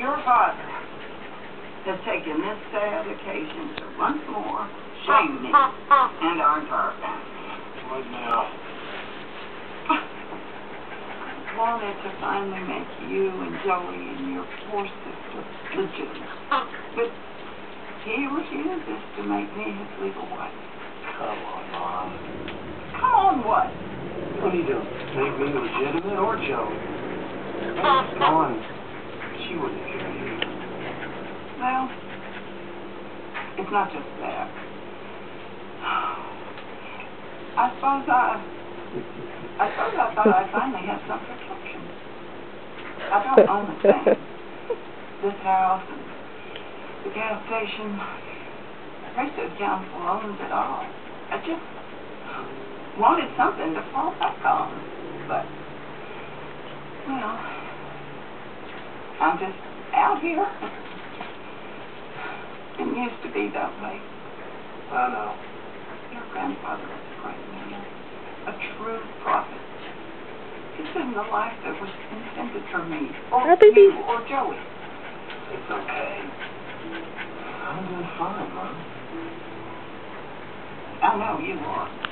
Your father has taken this sad occasion to once more shame me and our entire family. What now? Wanted to finally make you and Joey and your poor sister legitimate. But he refuses to make me his legal wife. Come on, Mom. Come on, what? What are you doing? Make me legitimate or Joey? Come on. She wouldn't hear you. Well, it's not just that. I suppose I, I suppose I thought I finally had some protection. I don't own a thing. This house the gas station, the priesthood council owns it all. I just wanted something to fall back on, but, well, I'm just out here. It used to be that way. I know. Your grandfather was a great man, a true prophet. This isn't the life that was intended for me, or Hi, baby. you, or Joey. It's okay. I'm doing fine, Mom. I know you are.